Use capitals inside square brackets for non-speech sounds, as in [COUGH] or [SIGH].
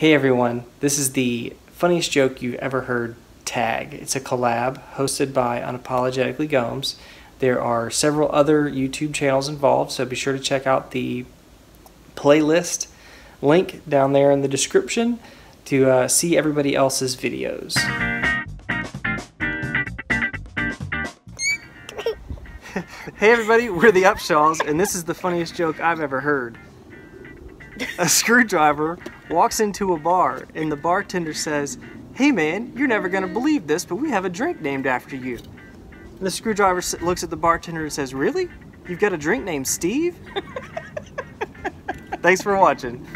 Hey everyone, this is the funniest joke you've ever heard tag. It's a collab hosted by Unapologetically Gomes. There are several other YouTube channels involved, so be sure to check out the playlist link down there in the description to uh, see everybody else's videos. [LAUGHS] hey everybody, we're the Upshaws, and this is the funniest joke I've ever heard. A screwdriver walks into a bar, and the bartender says, Hey man, you're never gonna believe this, but we have a drink named after you. And the screwdriver looks at the bartender and says, Really? You've got a drink named Steve? [LAUGHS] Thanks for watching.